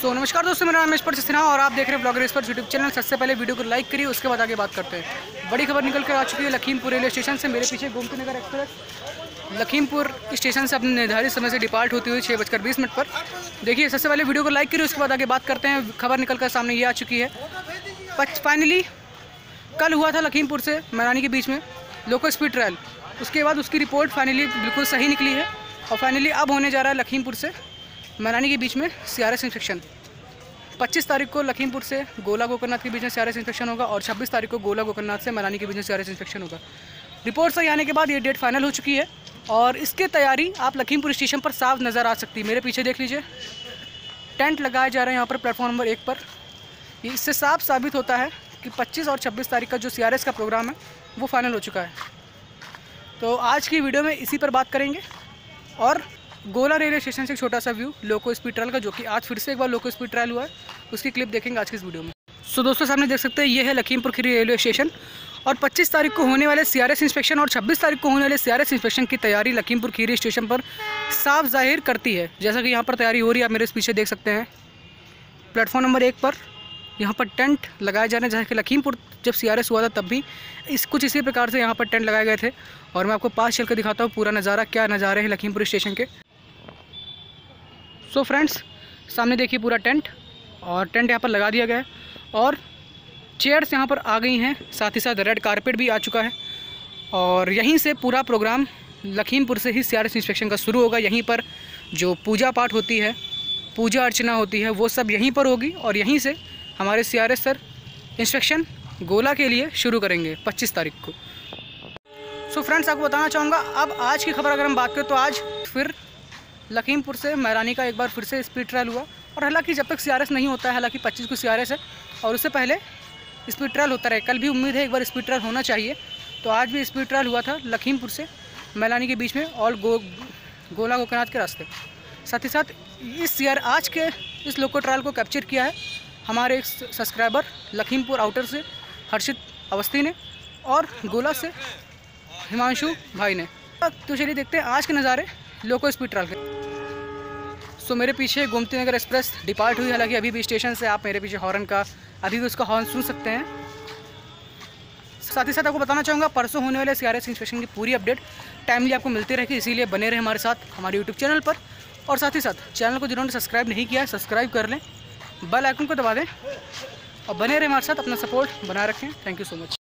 सो so, नमस्कार दोस्तों मेरा नाम पर सिन्हा और आप देख रहे हैं ब्लॉगर पर यूट्यूब चैनल सबसे पहले वीडियो को लाइक करिए उसके बाद आगे बात करते हैं। बड़ी खबर निकल कर आ चुकी है लखीमपुर रेलवे स्टेशन से। मेरे पीछे गोमती नगर एक्सप्रेस लखीमपुर स्टेशन से अपने निर्धारित समय से डिपार्ट होती हुई छः बजकर बीस मिनट पर। देखिए सबसे पहले वीडियो को लाइक करिए उसके बाद आगे बात करते हैं। खबर निकल कर सामने ये आ चुकी है। फाइनली कल हुआ था लखीमपुर से मैरानी के बीच में लोकल स्पीड ट्रायल उसके बाद उसकी रिपोर्ट फाइनली बिल्कुल सही निकली है। और फाइनली अब होने जा रहा है लखीमपुर से। मैरानी के बीच में सी आर एस इंस्पेक्शन। पच्चीस तारीख को लखीमपुर से गोला गोकरनाथ के बीच में सी आर एस इंस्पेक्शन होगा और छब्बीस तारीख को गोला गोकरनाथ से मैरानी के बीच में सी आर एस इंस्पेक्शन होगा। रिपोर्ट सही आने के बाद ये डेट फाइनल हो चुकी है और इसके तैयारी आप लखीमपुर स्टेशन पर साफ़ नज़र आ सकती है। मेरे पीछे देख लीजिए। टेंट लगाए जा रहे हैं यहाँ पर प्लेटफॉर्म नंबर एक पर। इससे साफ़ साबित होता है कि 25 और 26 तारीख का जो सीआरएस का प्रोग्राम है, वो फाइनल हो चुका है। तो आज की वीडियो में इसी पर बात करेंगे और गोला रेलवे स्टेशन से एक छोटा सा व्यू लोको स्पीड ट्रायल का, जो कि आज फिर से एक बार लोको स्पीड ट्रायल हुआ है। उसकी क्लिप देखेंगे आज की इस वीडियो में। सो दोस्तों, सामने देख सकते हैं, ये है लखीमपुर खीरी रेलवे स्टेशन। और 25 तारीख को होने वाले सीआरएस इंस्पेक्शन और 26 तारीख को होने वाले सीआरएस इंस्पेक्शन की तैयारी लखीमपुर खीरी स्टेशन पर साफ़ ज़ाहिर करती है। जैसा कि यहाँ पर तैयारी हो रही है, आप मेरे इस पीछे देख सकते हैं। प्लेटफॉर्म नंबर एक पर यहाँ पर टेंट लगाए जा रहे हैं जैसे कि लखीमपुर जब CRS हुआ था, तब भी इस कुछ इसी प्रकार से यहाँ पर टेंट लगाए गए थे। और मैं आपको पास चल दिखाता हूँ पूरा नज़ारा, क्या नज़ारे हैं लखीमपुर स्टेशन के। सो so फ्रेंड्स सामने देखिए पूरा टेंट और टेंट यहाँ पर लगा दिया गया है और चेयर्स यहाँ पर आ गई हैं। साथ ही साथ रेड कारपेट भी आ चुका है और यहीं से पूरा प्रोग्राम लखीमपुर से ही सीआरएस इंस्पेक्शन का शुरू होगा। यहीं पर जो पूजा पाठ होती है, पूजा अर्चना होती है, वो सब यहीं पर होगी और यहीं से हमारे सीआरएस सर इंस्पेक्शन गोला के लिए शुरू करेंगे 25 तारीख को। सो so फ्रेंड्स आपको बताना चाहूँगा, अब आज की खबर अगर हम बात करें तो आज फिर लखीमपुर से मैरानी का एक बार फिर से स्पीड ट्रायल हुआ और हालाँकि जब तक सीआरएस नहीं होता है, हालाँकि पच्चीस को सीआरएस है और उससे पहले स्पीड ट्रायल होता रहे। कल भी उम्मीद है एक बार स्पीड ट्रायल होना चाहिए। तो आज भी स्पीड ट्रायल हुआ था लखीमपुर से मैलानी के बीच में और गो, गोला गोकनाथ के रास्ते। साथ ही साथ इस सी आज के इस लोको ट्रायल को कैप्चर किया है हमारे एक सब्सक्राइबर लखीमपुर आउटर से हर्षित अवस्थी ने और गोला से हिमांशु भाई ने। तो चलिए देखते हैं आज के नज़ारे। लोको स्पीड ट्रायल के। सो मेरे पीछे गोमती नगर एक्सप्रेस डिपार्ट हुई। हालाँकि अभी भी स्टेशन से आप मेरे पीछे हॉर्न का, अभी भी उसका हॉर्न सुन सकते हैं। साथ ही साथ आपको बताना चाहूँगा, परसों होने वाले सी आर इंस्पेक्शन की पूरी अपडेट टाइमली आपको मिलती रहेगी, इसीलिए बने रहे हमारे साथ, हमारे यूट्यूब चैनल पर। और साथ ही साथ चैनल को जिन्होंने सब्सक्राइब नहीं किया है सब्सक्राइब कर लें। बेल आइकन को दबा दें और बने रहे हमारे साथ, अपना सपोर्ट बनाए रखें। थैंक यू सो मच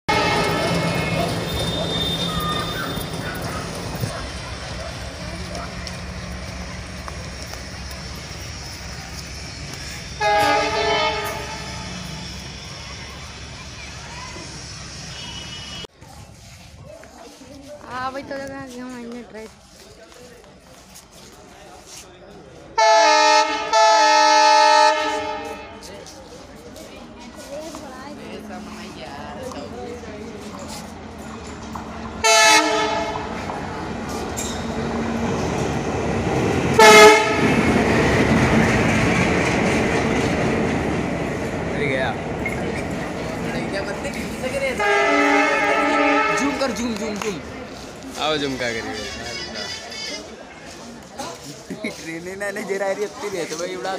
हाँ भाई तो लगा कि आओ जूम का करिए ट्रेन नाही जे राहिली ती नाही तर एवढा